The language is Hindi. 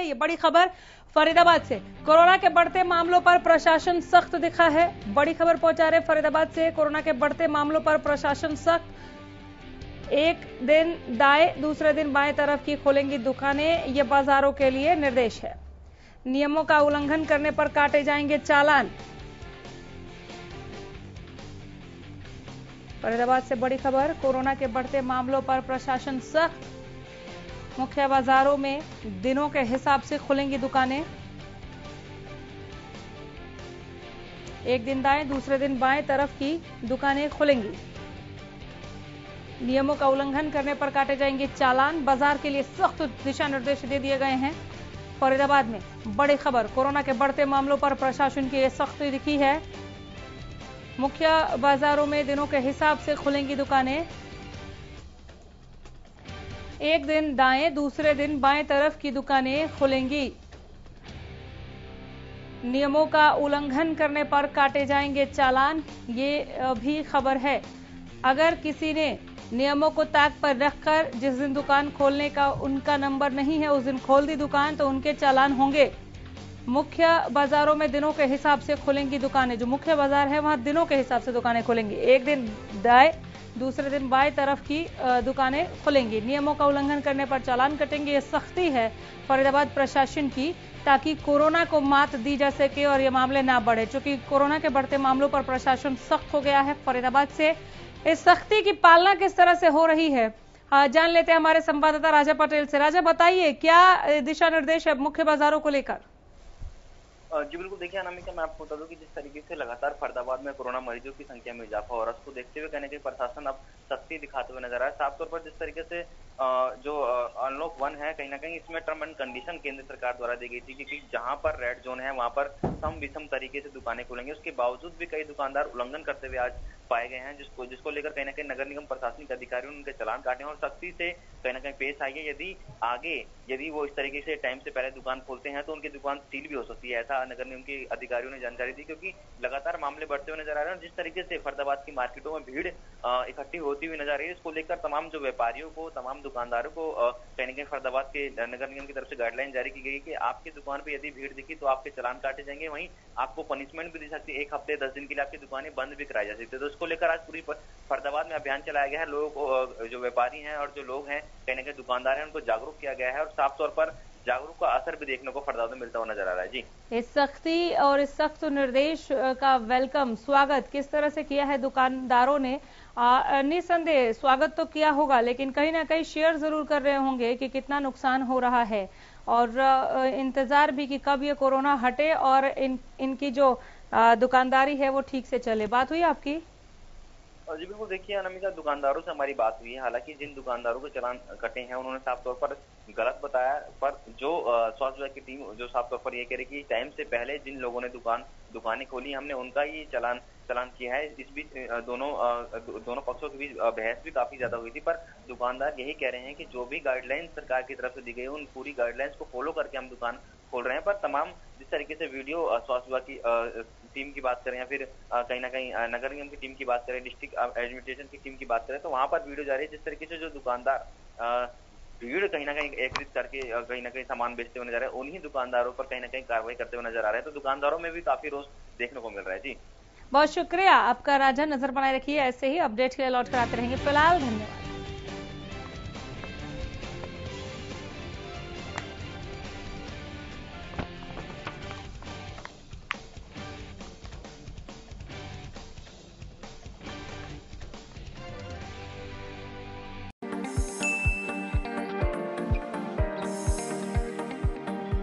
ये बड़ी खबर फरीदाबाद से। कोरोना के बढ़ते मामलों पर प्रशासन सख्त दिखा है। बड़ी खबर पहुँचा रहे फरीदाबाद से। कोरोना के बढ़ते मामलों पर प्रशासन सख्त। एक दिन दाएँ, दूसरे दिन बाएँ तरफ़ की खोलेंगी दुकानें। ये बाजारों के लिए निर्देश है। नियमों का उल्लंघन करने पर काटे जाएँगे चालान। फरीदाबाद से बड़ी खबर, कोरोना के बढ़ते मामलों पर प्रशासन सख्त। मुख्य बाजारों में दिनों के हिसाब से खुलेंगी दुकानें। एक दिन दाएँ, दूसरे दिन बाएँ तरफ़ की दुकानें खुलेंगी। नियमों का उल्लंघन करने पर काटे जाएँगे चालान। बाज़ार के लिए सख्त दिशा निर्देश दे दिए गए हैं। फरीदाबाद में बड़ी खबर, कोरोना के बढ़ते मामलों पर प्रशासन की सख्ती दिखी है। मुख्य बाजारों में दिनों के हिसाब से खुलेंगी दुकानें। एक दिन दाएँ, दूसरे दिन बाएँ तरफ़ की दुकानें खुलेंगी। नियमों का उल्लंघन करने पर काटे जाएँगे चालान, ये भी खबर है। अगर किसी ने नियमों को ताक पर रखकर जिस दिन दुकान खोलने का, उनका नंबर नहीं है, उस दिन खोल दी दुकान तो उनके चालान होंगे। मुख्य बाजारों में दिनों के हिसाब से खुलेंगी दुकानें। जो मुख्य बाज़ार है, वहाँ दिनों के हिसाब से दुकानें खुलेंगी। एक दिन दाएँ दूसरे दिन बाएँ तरफ़ की दुकानें खुलेंगी। नियमों का उल्लंघन करने पर चालान कटेंगे। ये सख्ती है फरीदाबाद प्रशासन की, ताकि कोरोना को मात दी जा सके और ये मामले ना बढ़े। चूँकि कोरोना के बढ़ते मामलों पर प्रशासन सख्त हो गया है, फरीदाबाद से इस सख्ती की पालना किस तरह से हो रही है? जान लेते हैं हमारे संवाददाता राजा पटेल से। राजा, बताइए, क्या दिशा निर्देश है मुख्य बाजारों को लेकर? जी, बिल्कुल। देखिए अनामिका मैं आपको बता दूँ कि जिस तरीके से लगातार फरीदाबाद में कोरोना मरीजों की संख्या में इजाफा हो रहा है, उसको देखते हुए कहने के प्रशासन अब सख्ती दिखाते हुए नज़र आ रहा है। साफ़ तौर पर जिस तरीके से जो अनलॉक वन है, कहीं ना कहीं इसमें टर्म एंड कंडीशन केंद्र सरकार द्वारा दी गई थी क्योंकि जहाँ पर रेड जोन है, वहाँ पर सम विषम तरीके से दुकानें खुलेंगे। उसके बावजूद भी कई दुकानदार उल्लंघन करते हुए आज पाए गए हैं, जिसको जिसको लेकर कहीं ना कहीं नगर निगम प्रशासनिक अधिकारियों ने उनके चलान काटे और सख्ती से कहीं ना कहीं पेश आई है। यदि आगे, यदि वो इस तरीके से टाइम से पहले दुकान खोलते हैं तो उनकी दुकान सील भी हो सकती है। ऐसा नगर निगम के अधिकारियों ने जानकारी दी क्योंकि लगातार मामले बढ़ते हुए नज़र आ रहे हैं और जिस तरीके से फरीदाबाद की मार्केटों में भीड़ इकट्ठी होती हुई नज़र आ रही है, इसको लेकर तमाम जो व्यापारियों को, तमाम दुकानदारों को कहीं ना कहीं फरीदाबाद के नगर निगम की तरफ़ से गाइडलाइन जारी की गई कि आपकी दुकान पर यदि भीड़ दिखी तो आपके चलान काटे जाएँगे, वहीं आपको पनिशमेंट भी दी सकती है, एक हफ़्ते, दस दिन के लिए आपकी दुकानें बंद भी कराई जा सकती है। तो इसको लेकर आज पूरी फरदाबाद में अभियान चलाया गया है, लोगों को जो व्यापारी हैं और जो लोग हैं कहीं ना कहीं दुकानदार हैं, उनको जागरूक किया गया है और साफ़ तौर पर जागरूक का असर भी देखने को फरीदाबाद में मिलता हुआ नज़र आ रहा है। जी। इस सख्ती और इस सख्त निर्देश का वेलकम स्वागत किस तरह से किया है? दुकानदारों ने निसंदेह स्वागत तो किया होगा, लेकिन कहीं ना कहीं शेयर ज़रूर कर रहे होंगे कि कितना नुकसान हो रहा है। और इंतज़ार भी कि कब ये कोरोना हटे और इन, इनकी जो दुकानदारी है वो ठीक से चले। बात हुई आपकी? जी, बिल्कुल देखिए अनामिका, दुकानदारों से हमारी बात हुई है। हालाँकि जिन दुकानदारों के चलान कटे हैं, उन्होंने साफ़ तौर पर गलत बताया, पर जो स्वास्थ्य विभाग की टीम जो साफ़ तौर पर ये कह रही कि टाइम से पहले जिन लोगों ने दुकान, दुकानें खोली, हमने उनका ही चलान चलान किया है। इस बीच दोनों दोनों पक्षों के बीच बहस भी काफ़ी ज़्यादा हुई थी, पर दुकानदार यही कह रहे हैं कि जो भी गाइडलाइंस सरकार की तरफ़ से दी गई उन पूरी गाइडलाइंस को फॉलो करके हम दुकान खोल रहे हैं। पर तमाम जिस तरीके से वीडियो स्वास्थ्य विभाग की टीम की बात करें या फिर कहीं ना कहीं नगर निगम की टीम की बात करें डिस्ट्रिक्ट एडमिनिस्ट्रेशन की टीम की बात करें तो वहाँ पर वीडियो जा रही है। जिस तरीके से जो दुकानदार भीड़ कहीं ना कहीं एकत्रित करके कहीं ना कहीं सामान बेचते हुए नज़र है, उन्हीं दुकानदारों पर कहीं ना कहीं कार्रवाई करते हुए नज़र आ रहे हैं। तो दुकानदारों में भी काफ़ी रोज देखने को मिल रहा है। जी। बहुत शुक्रिया। आपका राजा नज़र बनाए रखिए, ऐसे ही अपडेट के लिए लौट कर आते रहेंगे। फ़िलहाल धन्यवाद।